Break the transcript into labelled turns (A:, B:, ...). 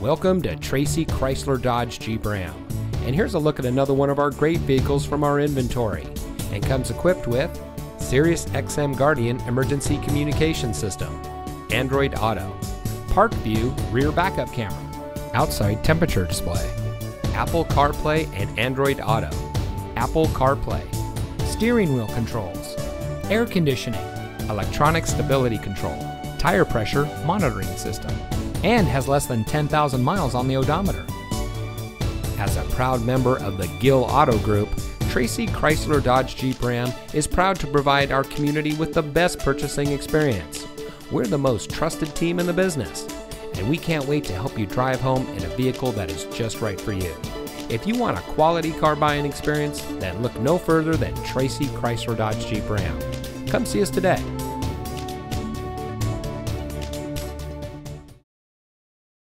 A: Welcome to Tracy Chrysler Dodge Jeep Ram. And here's a look at another one of our great vehicles from our inventory. And comes equipped with Sirius XM Guardian Emergency Communication System, Android Auto, Park View Rear Backup Camera, Outside Temperature Display, Apple CarPlay and Android Auto, Apple CarPlay, Steering Wheel Controls, Air Conditioning, Electronic Stability Control, Tire Pressure Monitoring System, and has less than 10,000 miles on the odometer. As a proud member of the Gill Auto Group, Tracy Chrysler Dodge Jeep Ram is proud to provide our community with the best purchasing experience. We're the most trusted team in the business, and we can't wait to help you drive home in a vehicle that is just right for you. If you want a quality car buying experience, then look no further than Tracy Chrysler Dodge Jeep Ram. Come see us today